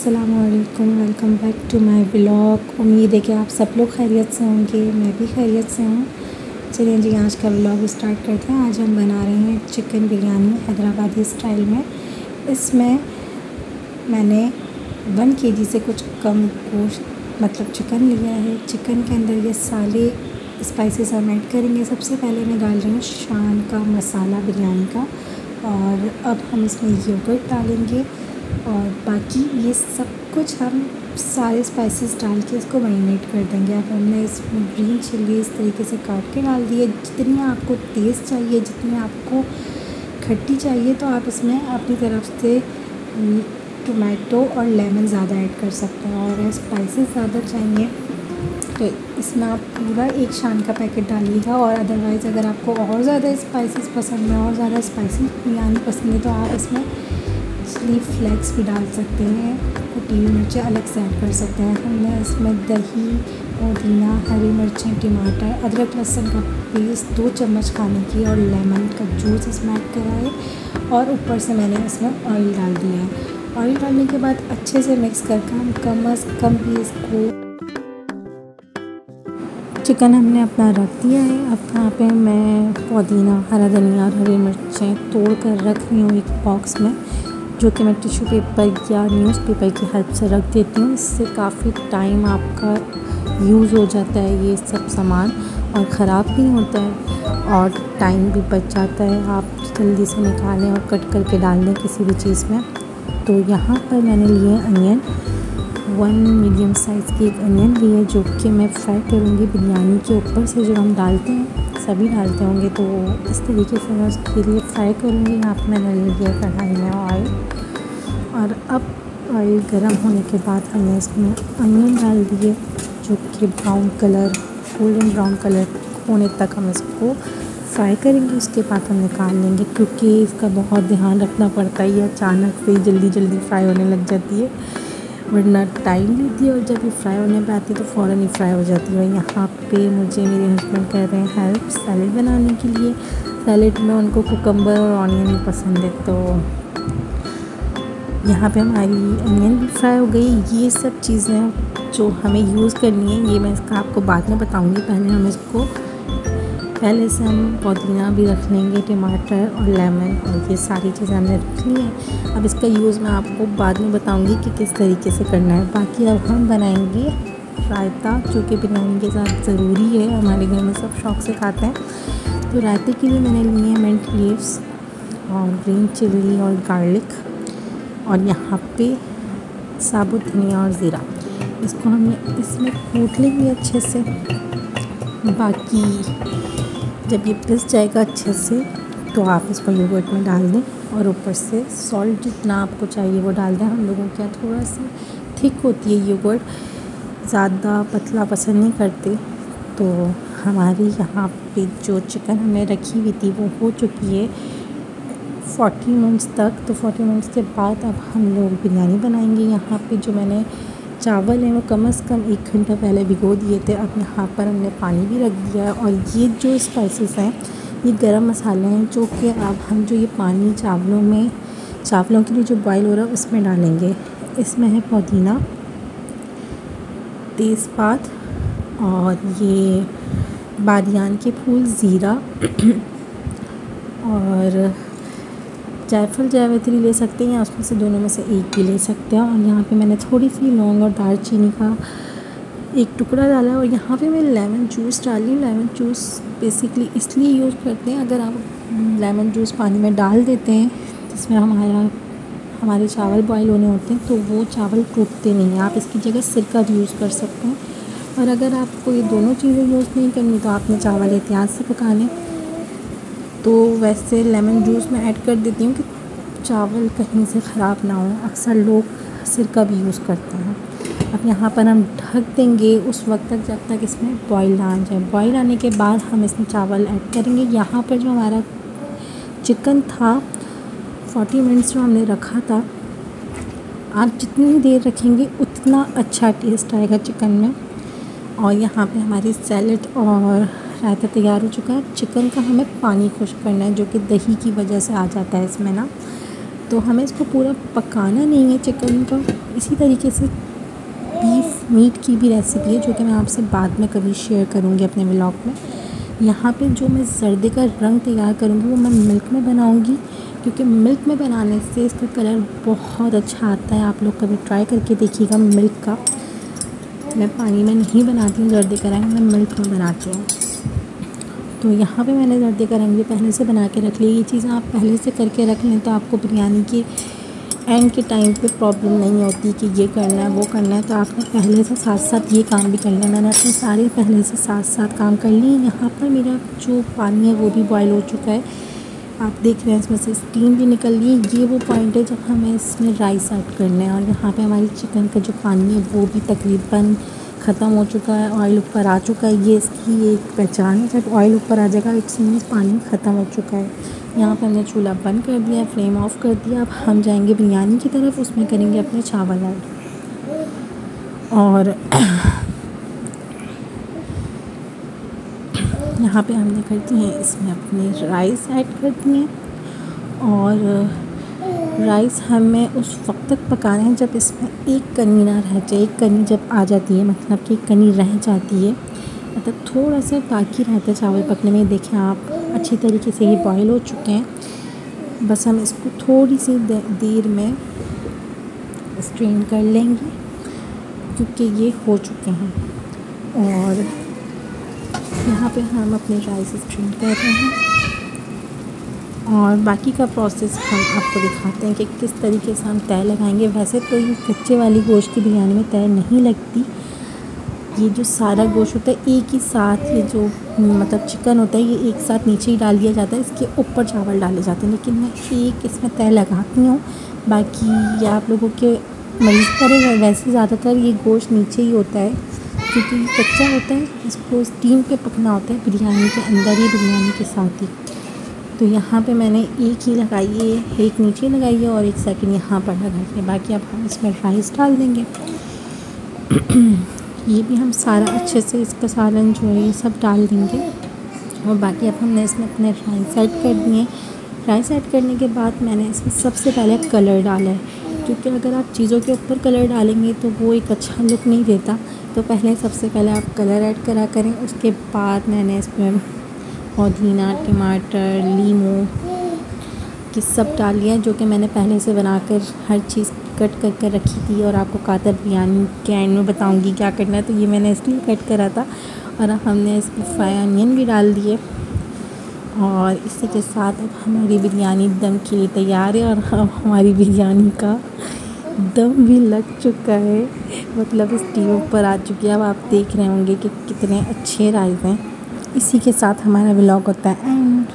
असलकम welcome back to my blog उम्मीद है कि आप सब लोग खैरियत से होंगे, मैं भी खैरियत से हूँ। चलिए जी, आज का ब्लॉग स्टार्ट करते हैं। आज हम बना रहे हैं चिकन बिरयानी हैदराबादी स्टाइल में। इसमें मैंने वन के जी से कुछ कम गोश्त मतलब चिकन लिया है। चिकन के अंदर ये सारे स्पाइसेस हम ऐड करेंगे। सबसे पहले मैं डाल रही हूँ शान का मसाला बिरयानी का। और अब हम इसमें योगर्ट डालेंगे। और बाकी ये सब कुछ हम सारे स्पाइसेस डाल के इसको मैरिनेट कर देंगे। अब हमने इसमें ग्रीन चिल्ली इस तरीके से काट के डाल दिए जितनी आपको टेस्ट चाहिए, जितनी आपको खट्टी चाहिए तो आप इसमें अपनी तरफ़ से टोमेटो और लेमन ज़्यादा ऐड कर सकते हैं। और स्पाइसेस ज़्यादा चाहिए तो इसमें आप पूरा एक शान का पैकेट डालिएगा और अदरवाइज़ अगर आपको और ज़्यादा स्पाइसेस पसंद है और ज़्यादा स्पाइसी बिरयानी पसंद है तो आप इसमें चिली फ्लेक्स भी डाल सकते हैं कुटी हुई मिर्चें अलग से ऐड कर सकते हैं। हमने इसमें दही, पुदीना, हरी मिर्चें, टमाटर, अदरक, लहसुन का पेस्ट दो चम्मच खाने की और लेमन का जूस इसमें ऐड करा है। और ऊपर से मैंने इसमें ऑयल डाल दिया है। ऑयल डालने के बाद अच्छे से मिक्स करके हम कम अज़, कम भी इसको चिकन हमने अपना रख दिया है। अब यहाँ पे मैं पुदीना, हरा धनिया और हरी मिर्चें तोड़ कर रख रही हूँ एक बॉक्स में। जो कि मैं टिशू पेपर या न्यूज़पेपर की हेल्प से रख देती हूँ। इससे काफ़ी टाइम आपका यूज़ हो जाता है ये सब सामान और ख़राब भी होता है और टाइम भी बच जाता है। आप जल्दी से निकालें और कट करके डाल दें किसी भी चीज़ में। तो यहाँ पर मैंने लिए अनियन वन मीडियम साइज़ की एक अनियन ली है जो कि मैं फ्राई करूँगी बिरयानी के ऊपर से। जो हम डालते हैं, सभी डालते होंगे तो इस तरीके से मैं उसके लिए फ्राई करूँगी। यहाँ पर मैंने लिया कढ़ाई में ऑयल और अब ऑयल गर्म होने के बाद हमने इसमें अनियन डाल दिए, जो कि brown colour golden brown colour होने तक हम इसको फ्राई करेंगे। उसके बाद हम निकाल लेंगे, क्योंकि इसका बहुत ध्यान रखना पड़ता है ये अचानक से जल्दी जल्दी फ्राई होने लग जाती है। वरना टाइम लेती है और जब ये फ्राई होने पर आती है तो फ़ौर ही फ्राई हो जाती है। यहाँ पे मुझे मेरे हस्बैंड कह रहे हैं हेल्प सैलड बनाने के लिए। सैलड में उनको कुकम्बर और ऑनियन पसंद है तो यहाँ पे हमारी अनियन भी फ्राई हो गई। ये सब चीज़ें जो हमें यूज़ करनी है, ये मैं इसका आपको बाद में बताऊँगी। पहले हम इसको, पहले से हम पुदीना भी रख लेंगे, टमाटर और लेमन और ये सारी चीज़ें हमने रख ली हैं। अब इसका यूज़ मैं आपको बाद में बताऊँगी कि किस तरीके से करना है। बाकी अब हम बनाएँगे रायता, जो कि बिरयानी के साथ ज़रूरी है। हमारे घर में सब शौक से खाते हैं। तो रायते के लिए मैंने लिए मिंट लीव्स और ग्रीन चिल्ली और गार्लिक और यहाँ पे साबुत, धनिया और ज़ीरा। इसको हम इसमें कूट लेंगे अच्छे से, बाकी जब ये पिस जाएगा अच्छे से तो आप इसको योगर्ट में डाल दें और ऊपर से सॉल्ट जितना आपको चाहिए वो डाल दें। हम लोगों के यहाँ थोड़ा सा थिक होती है योगर्ट ज़्यादा पतला पसंद नहीं करते। तो हमारी यहाँ पे जो चिकन हमने रखी हुई थी वो हो चुकी है। फोर्टी मिनट्स तक तो फोर्टी मिनट्स के बाद अब हम लोग बिरयानी बनाएँगे। यहाँ पे जो मैंने चावल हैं, वो कम अज़ कम एक घंटा पहले भिगो दिए थे। अब यहाँ पर हमने पानी भी रख दिया है और ये जो स्पाइसेस हैं, ये गरम मसाले हैं, जो कि अब हम जो ये पानी चावलों में, चावलों के लिए जो बॉयल हो रहा है, उसमें डालेंगे। इसमें है पुदीना, तेज़पात और ये बादियान के फूल, ज़ीरा और जायफल जावित्री ले सकते हैं या उसमें से दोनों में से एक भी ले सकते हैं। और यहाँ पे मैंने थोड़ी सी लौंग और दालचीनी का एक टुकड़ा डाला और यहाँ पे मैं लेमन जूस डाली। लेमन जूस बेसिकली इसलिए यूज़ करते हैं, अगर आप लेमन जूस पानी में डाल देते हैं, जिसमें हमारा, हमारे चावल बॉयल होने होते हैं तो वो चावल टूटते नहीं हैं। आप इसकी जगह सिरका भी यूज़ कर सकते हैं। और अगर आपको ये दोनों चीज़ें यूज़ नहीं करनी तो आपने चावल एहतियात से पका लें। तो वैसे लेमन जूस मैं ऐड कर देती हूँ कि चावल कहीं से ख़राब ना हो। अक्सर लोग सिरका भी यूज़ करते हैं। अब यहाँ पर हम ढक देंगे उस वक्त तक जब तक इसमें बॉईल आ जाए। बॉईल आने के बाद हम इसमें चावल ऐड करेंगे। यहाँ पर जो हमारा चिकन था, फोर्टी मिनट्स जो हमने रखा था, आप जितनी देर रखेंगे उतना अच्छा टेस्ट आएगा चिकन में। और यहाँ पे हमारी सैलड और रायता तैयार हो चुका है। चिकन का हमें पानी खुश करना है, जो कि दही की वजह से आ जाता है इसमें ना। तो हमें इसको पूरा पकाना नहीं है चिकन को। इसी तरीके से बीफ मीट की भी रेसिपी है, जो कि मैं आपसे बाद में कभी शेयर करूँगी अपने ब्लॉग में। यहाँ पे जो मैं जर्दे का रंग तैयार करूँगी, वो मैं मिल्क में बनाऊँगी, क्योंकि मिल्क में बनाने से इसका कलर बहुत अच्छा आता है। आप लोग कभी ट्राई करके देखिएगा मिल्क का। मैं पानी में नहीं बनाती हूँ जर्दे का रंग, मैं मिल्क में बनाती हूँ। तो यहाँ पे मैंने जर्दे का रंग भी पहले से बना के रख लिया। ये चीज़ें आप पहले से करके रख लें तो आपको बिरयानी की एंड के टाइम पे प्रॉब्लम नहीं होती कि ये करना है वो करना। है तो आपने पहले से साथ साथ ये काम भी कर लिया मैंने अपने सारे पहले से साथ साथ काम कर लिए यहाँ पर मेरा जो पानी है वो भी बॉयल हो चुका है। आप देख रहे हैं इसमें से स्टीम भी निकल रही है। ये वो पॉइंट है जब हमें इसमें राइस ऐड करना है और यहाँ पे हमारी चिकन का जो पानी है वो भी तकरीबन ख़त्म हो चुका है ऑयल ऊपर आ चुका है। ये इसकी एक पहचान है, जब ऑयल ऊपर आ जाएगा इट्स मीन्स पानी ख़त्म हो चुका है। यहाँ पर हमने चूल्हा बंद कर दिया फ्लेम ऑफ़ कर दिया। अब हम जाएँगे बिरयानी की तरफ़, उसमें करेंगे अपने चावल ऐड। और यहाँ पे हमने कर दिए इसमें अपने राइस ऐड कर दिए और राइस हमें उस वक्त तक पकाना है जब इसमें एक कनी ना रह जाए, एक कनी जब आ जाती है मतलब कि कनी रह जाती है। मतलब थोड़ा सा बाकी रहता है चावल पकने में। देखें आप अच्छी तरीके से ये बॉयल हो चुके हैं। बस हम इसको थोड़ी सी देर में स्ट्रेन कर लेंगे, क्योंकि ये हो चुके हैं। और यहाँ पे हम अपने राइस स्ट्रेन कर रहे हैं। और बाकी का प्रोसेस हम आपको दिखाते हैं कि किस तरीके से हम तय लगाएँगे। वैसे तो ये कच्चे वाली गोश्त की बिरयानी में तय नहीं लगती। ये जो सारा गोश्त होता है, एक ही साथ ये जो मतलब चिकन होता है, ये एक साथ नीचे ही डाल दिया जाता है, इसके ऊपर चावल डाले जाते हैं। लेकिन मैं एक इसमें तय लगाती हूँ। बाकी ये आप लोगों के मरीज़ करें वैसे ज़्यादातर ये गोश्त नीचे ही होता है, क्योंकि कच्चा होता है, इसको स्टीम पे पकना होता है बिरयानी के अंदर ही, बिरयानी के साथ ही। तो यहाँ पे मैंने एक ही लगाई है, एक नीचे लगाई है और एक सेकंड यहाँ पर लगाई है। बाकी अब हम इसमें राइस डाल देंगे। ये भी हम सारा अच्छे से इसका सालन जो है, ये सब डाल देंगे। और बाकी अब हमने इसमें अपने राइस ऐड कर दिए राइस ऐड करने के बाद मैंने इसमें सबसे पहले कलर डाला है। क्योंकि अगर आप चीज़ों के ऊपर कलर डालेंगे तो वो एक अच्छा लुक नहीं देता। तो पहले सबसे पहले आप कलर ऐड करा करें, उसके बाद मैंने इसमें पुदीना, टमाटर, लीमू की सब डाल जो कि मैंने पहले से बनाकर हर चीज़ कट कर कर रखी थी और आपको कातर बिरयानी के एंड में बताऊँगी क्या करना है। तो ये मैंने इसलिए कट करा था और हमने इसमें फ्राई अनियन भी डाल दिए और इसी के साथ अब हमारी बिरयानी दम के लिए तैयार है और अब हमारी बिरयानी का दम भी लग चुका है। मतलब स्टीम पर आ चुकी है। अब आप देख रहे होंगे कि कितने अच्छे राइस हैं। इसी के साथ हमारा ब्लॉग होता है. एंड